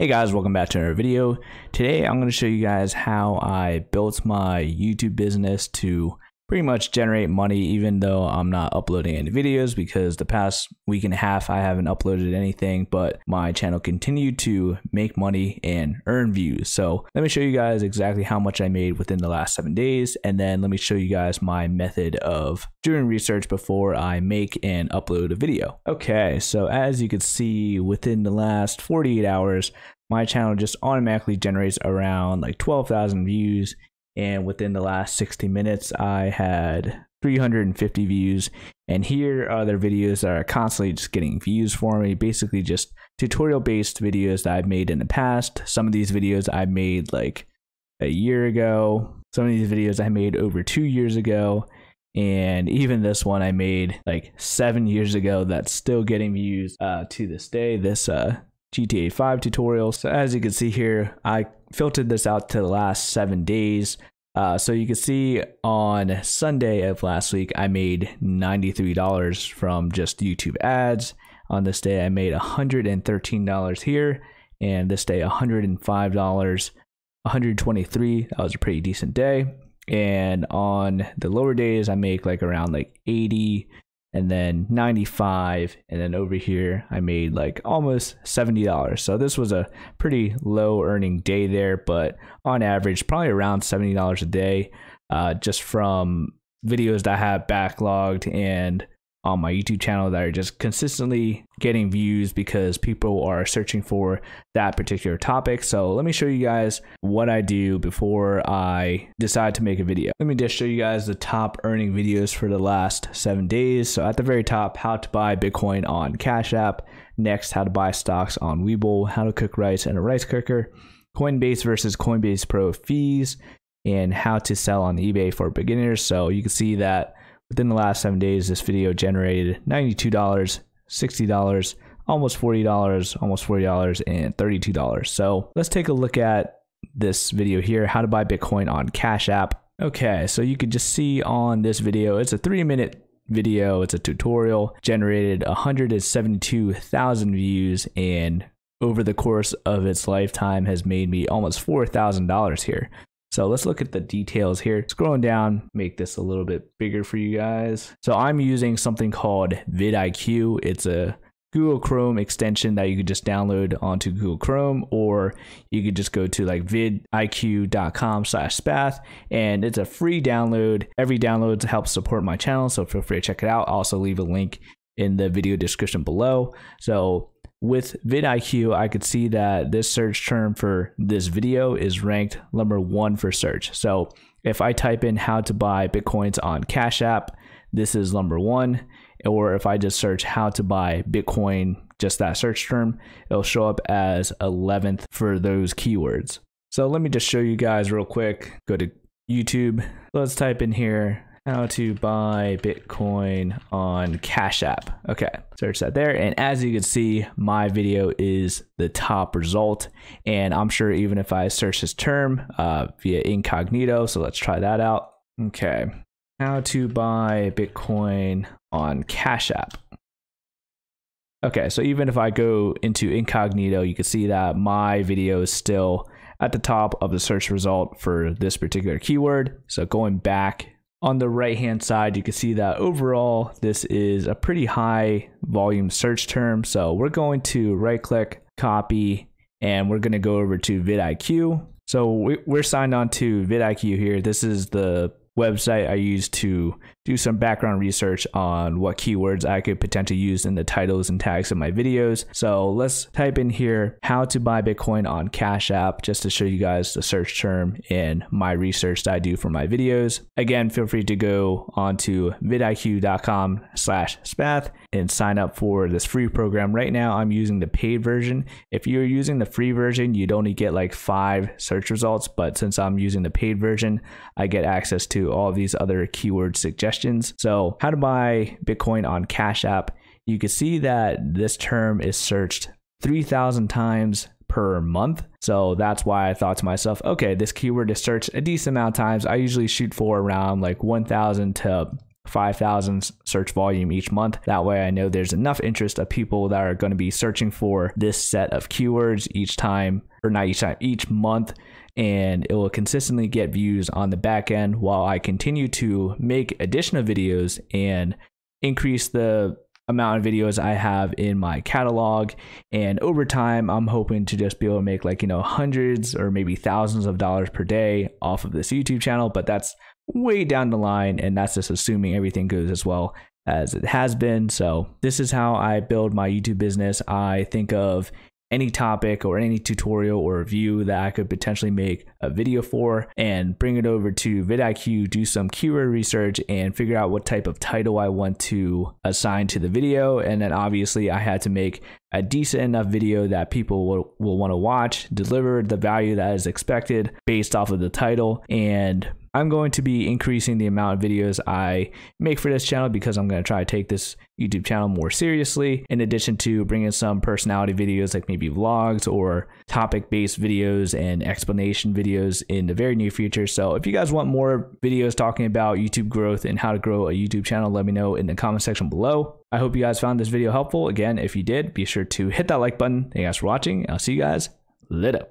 Hey guys, welcome back to another video. Today I'm going to show you guys how I built my YouTube business to pretty much generate money even though I'm not uploading any videos because the past week and a half I haven't uploaded anything but my channel continued to make money and earn views. So let me show you guys exactly how much I made within the last seven days and then let me show you guys my method of doing research before I make and upload a video. Okay, so as you can see within the last 48 hours my channel just automatically generates around like 12,000 views and within the last 60 minutes i had 350 views. And here are their videos that are constantly just getting views for me basically just tutorial based videos that i've made in the past. Some of these videos i made like a year ago. Some of these videos i made over two years ago. And even this one i made like seven years ago that's still getting views uh, to this day. This uh, GTA 5 tutorial. So as you can see here, I filtered this out to the last seven days. Uh, so you can see on Sunday of last week, I made $93 from just YouTube ads. On this day, I made $113 here, and this day $105, 123. That was a pretty decent day. And on the lower days, I make like around like 80 and then 95 and then over here I made like almost $70 so this was a pretty low earning day there but on average probably around $70 a day uh, just from videos that I have backlogged and on my YouTube channel that are just consistently getting views because people are searching for that particular topic. So let me show you guys what I do before I decide to make a video. Let me just show you guys the top earning videos for the last seven days. So at the very top, how to buy Bitcoin on Cash App. Next, how to buy stocks on Webull, how to cook rice in a rice cooker, Coinbase versus Coinbase Pro fees, and how to sell on eBay for beginners. So you can see that Within the last seven days, this video generated $92, $60, almost $40, almost $40, and $32. So let's take a look at this video here, how to buy Bitcoin on Cash App. Okay, so you can just see on this video, it's a three minute video, it's a tutorial, generated 172,000 views and over the course of its lifetime has made me almost $4,000 here. So let's look at the details here. Scrolling down, make this a little bit bigger for you guys. So I'm using something called vidIQ. It's a Google Chrome extension that you could just download onto Google Chrome, or you could just go to like vidiq.com slash spath, and it's a free download. Every download helps support my channel, so feel free to check it out. I'll also leave a link in the video description below. So with vidIQ, I could see that this search term for this video is ranked number one for search. So if I type in how to buy Bitcoins on Cash App, this is number one. Or if I just search how to buy Bitcoin, just that search term, it'll show up as 11th for those keywords. So let me just show you guys real quick. Go to YouTube. Let's type in here how to buy Bitcoin on Cash App. Okay, search that there. And as you can see, my video is the top result. And I'm sure even if I search this term uh, via incognito, so let's try that out. Okay, how to buy Bitcoin on Cash App. Okay, so even if I go into incognito, you can see that my video is still at the top of the search result for this particular keyword. So going back on the right hand side, you can see that overall, this is a pretty high volume search term. So we're going to right click, copy, and we're going to go over to vidIQ. So we're signed on to vidIQ here. This is the website I use to do some background research on what keywords I could potentially use in the titles and tags of my videos. So let's type in here how to buy Bitcoin on Cash App just to show you guys the search term in my research that I do for my videos. Again, feel free to go onto vidiq.com slash spath and sign up for this free program. Right now, I'm using the paid version. If you're using the free version, you'd only get like five search results. But since I'm using the paid version, I get access to all these other keyword suggestions. So, how to buy Bitcoin on Cash App. You can see that this term is searched 3,000 times per month. So that's why I thought to myself, okay, this keyword is searched a decent amount of times. I usually shoot for around like 1,000 to 5,000 search volume each month. That way, I know there's enough interest of people that are going to be searching for this set of keywords each time, or not each time, each month. And it will consistently get views on the back end while I continue to make additional videos and increase the amount of videos I have in my catalog. And over time, I'm hoping to just be able to make like, you know, hundreds or maybe thousands of dollars per day off of this YouTube channel. But that's way down the line. And that's just assuming everything goes as well as it has been. So this is how I build my YouTube business. I think of any topic or any tutorial or review that I could potentially make a video for and bring it over to vidIQ, do some keyword research and figure out what type of title I want to assign to the video. And then obviously I had to make a decent enough video that people will, will want to watch, deliver the value that is expected based off of the title and I'm going to be increasing the amount of videos I make for this channel because I'm going to try to take this YouTube channel more seriously, in addition to bringing some personality videos like maybe vlogs or topic based videos and explanation videos in the very near future. So, if you guys want more videos talking about YouTube growth and how to grow a YouTube channel, let me know in the comment section below. I hope you guys found this video helpful. Again, if you did, be sure to hit that like button. Thank you guys for watching. I'll see you guys later.